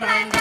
Bye.